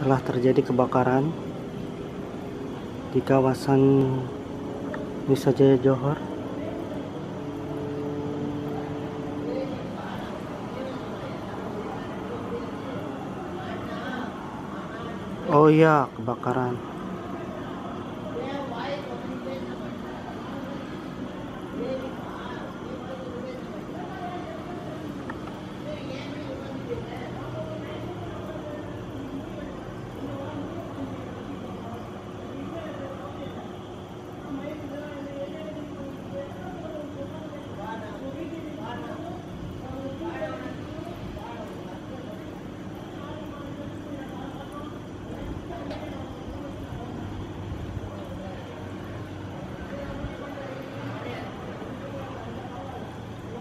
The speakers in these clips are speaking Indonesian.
telah terjadi kebakaran di kawasan Nusa Jaya Johor. Oh iya kebakaran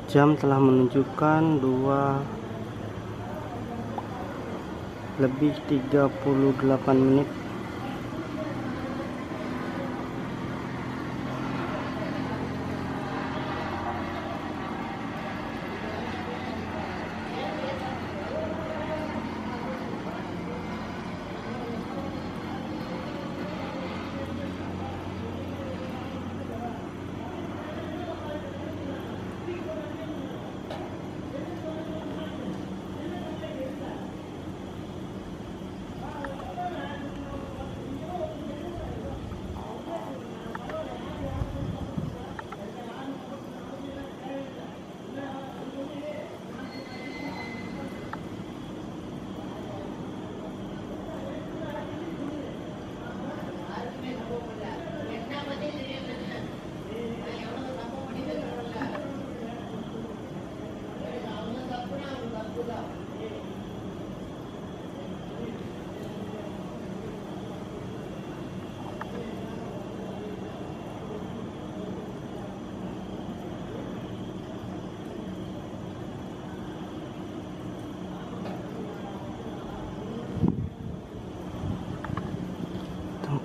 jam telah menunjukkan 2 lebih 38 menit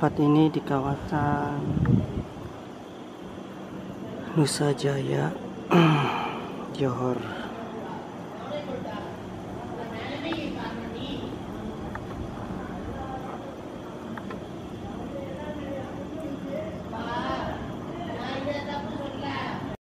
tempat ini di kawasan Nusa Jaya Johor